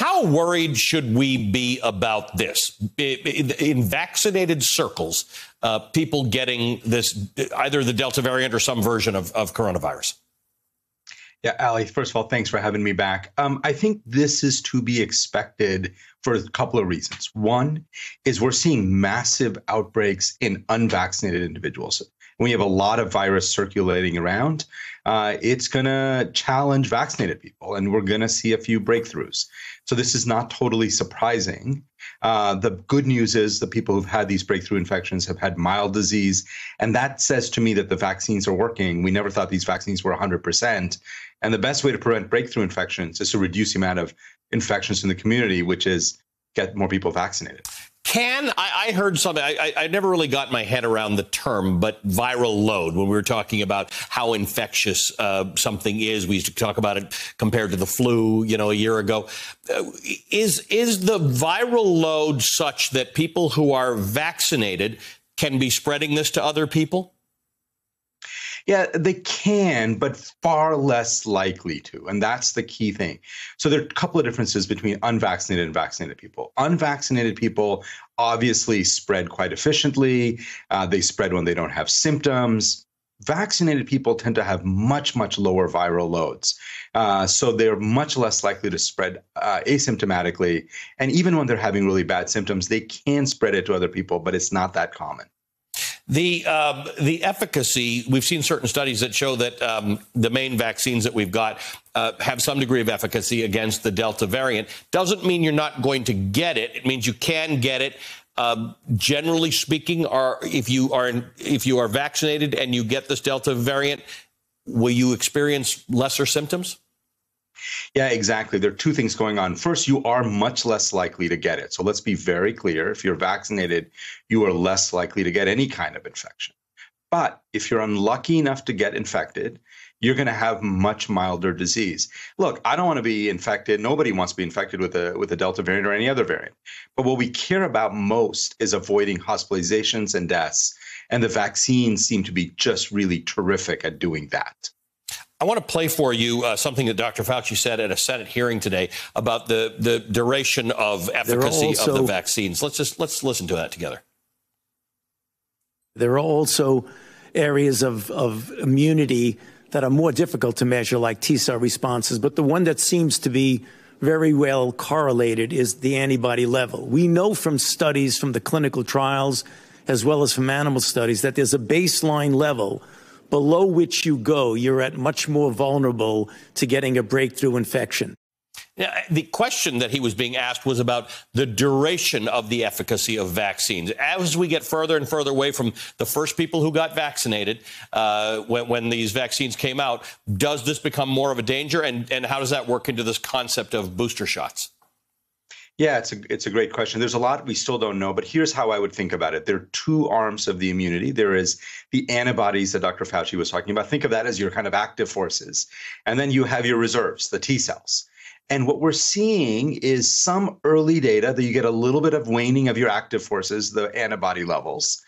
how worried should we be about this? In vaccinated circles, uh, people getting this, either the Delta variant or some version of, of coronavirus? Yeah, Ali, first of all, thanks for having me back. Um, I think this is to be expected for a couple of reasons. One is we're seeing massive outbreaks in unvaccinated individuals. When you have a lot of virus circulating around, uh, it's going to challenge vaccinated people, and we're going to see a few breakthroughs. So this is not totally surprising. Uh, the good news is the people who've had these breakthrough infections have had mild disease, and that says to me that the vaccines are working. We never thought these vaccines were 100%. And the best way to prevent breakthrough infections is to reduce the amount of infections in the community, which is get more people vaccinated. Can I, I heard something? I, I, never really got my head around the term, but viral load. When we were talking about how infectious uh, something is, we used to talk about it compared to the flu, you know, a year ago. Uh, is is the viral load such that people who are vaccinated can be spreading this to other people? Yeah, they can, but far less likely to. And that's the key thing. So there are a couple of differences between unvaccinated and vaccinated people. Unvaccinated people obviously spread quite efficiently, uh, they spread when they don't have symptoms. Vaccinated people tend to have much, much lower viral loads. Uh, so they're much less likely to spread uh, asymptomatically. And even when they're having really bad symptoms, they can spread it to other people, but it's not that common. The um, the efficacy we've seen certain studies that show that um, the main vaccines that we've got uh, have some degree of efficacy against the Delta variant. Doesn't mean you're not going to get it. It means you can get it. Uh, generally speaking, are if you are if you are vaccinated and you get this Delta variant, will you experience lesser symptoms? Yeah, exactly. There are two things going on. First, you are much less likely to get it. So let's be very clear. If you're vaccinated, you are less likely to get any kind of infection. But if you're unlucky enough to get infected, you're going to have much milder disease. Look, I don't want to be infected. Nobody wants to be infected with a with a Delta variant or any other variant. But what we care about most is avoiding hospitalizations and deaths. And the vaccines seem to be just really terrific at doing that. I want to play for you uh, something that Dr. Fauci said at a Senate hearing today about the, the duration of efficacy also, of the vaccines. Let's just let's listen to that together. There are also areas of, of immunity that are more difficult to measure, like T cell responses. But the one that seems to be very well correlated is the antibody level. We know from studies from the clinical trials, as well as from animal studies, that there's a baseline level below which you go, you're at much more vulnerable to getting a breakthrough infection. Now, the question that he was being asked was about the duration of the efficacy of vaccines. As we get further and further away from the first people who got vaccinated uh, when, when, these vaccines came out, does this become more of a danger? And, and how does that work into this concept of booster shots? Yeah, it's a it's a great question. There's a lot we still don't know, but here's how I would think about it. There are two arms of the immunity. There is the antibodies that Dr. Fauci was talking about. Think of that as your kind of active forces. And then you have your reserves, the T cells. And what we're seeing is some early data that you get a little bit of waning of your active forces, the antibody levels.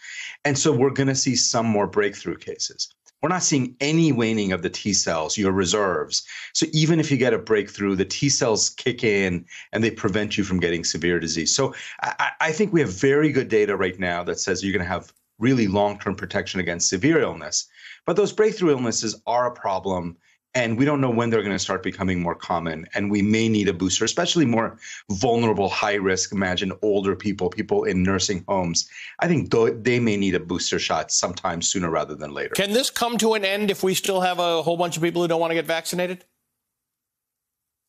And so we're going to see some more breakthrough cases we're not seeing any waning of the T cells, your reserves. So even if you get a breakthrough, the T cells kick in and they prevent you from getting severe disease. So I, I think we have very good data right now that says you're going to have really long term protection against severe illness. But those breakthrough illnesses are a problem and we don't know when they're going to start becoming more common and we may need a booster especially more vulnerable high risk imagine older people people in nursing homes. I think they may need a booster shot sometime sooner rather than later. Can this come to an end if we still have a whole bunch of people who don't want to get vaccinated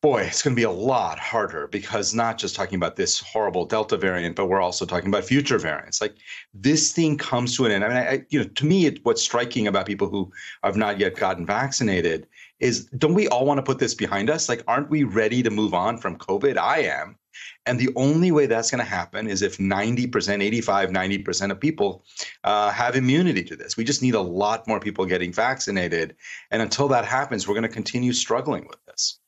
boy, it's going to be a lot harder because not just talking about this horrible Delta variant, but we're also talking about future variants. Like this thing comes to an end. I mean, I, you know, to me, it, what's striking about people who have not yet gotten vaccinated is don't we all want to put this behind us? Like, aren't we ready to move on from COVID? I am. And the only way that's going to happen is if 90%, 85, 90% of people uh, have immunity to this. We just need a lot more people getting vaccinated. And until that happens, we're going to continue struggling with this.